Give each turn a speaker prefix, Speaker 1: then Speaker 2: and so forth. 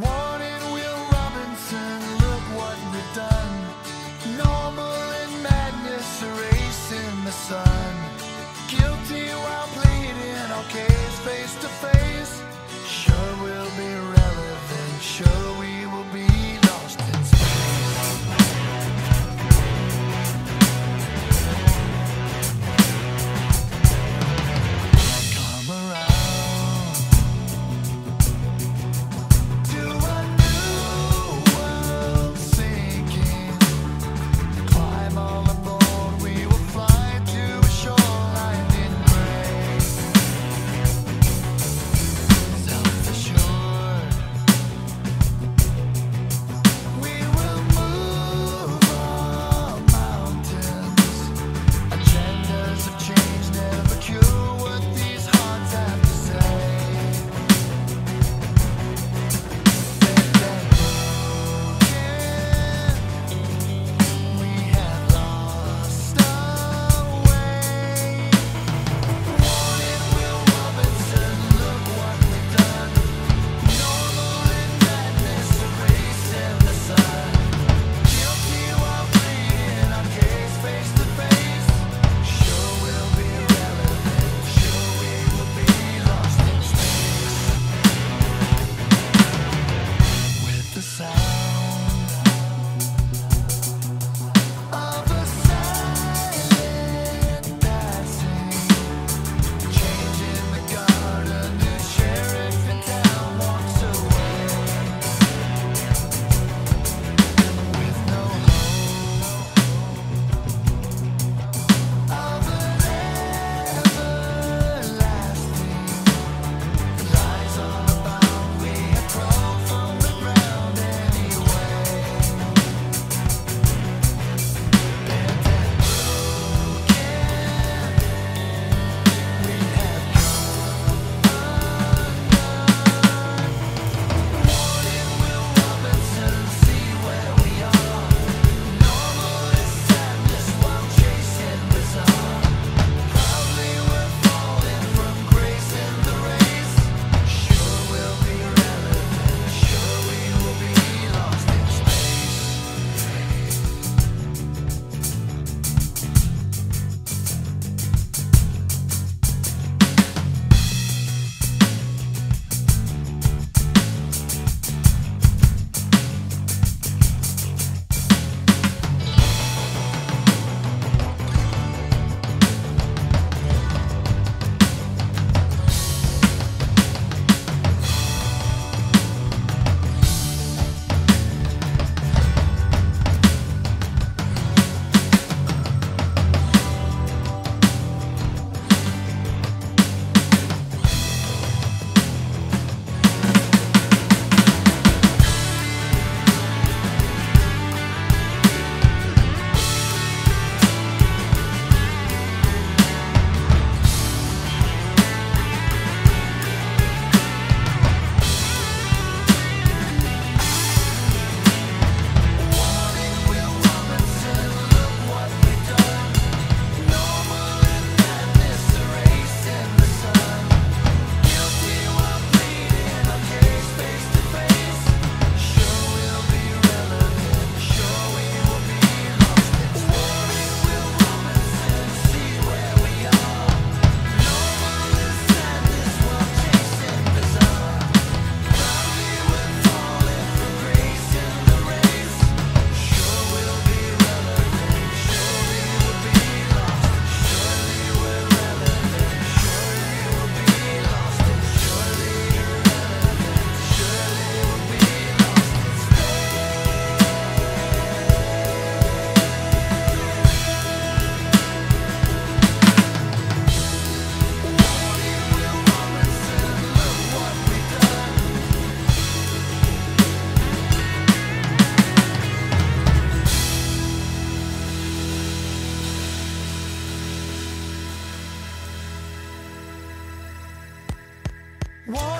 Speaker 1: Warning, Warning,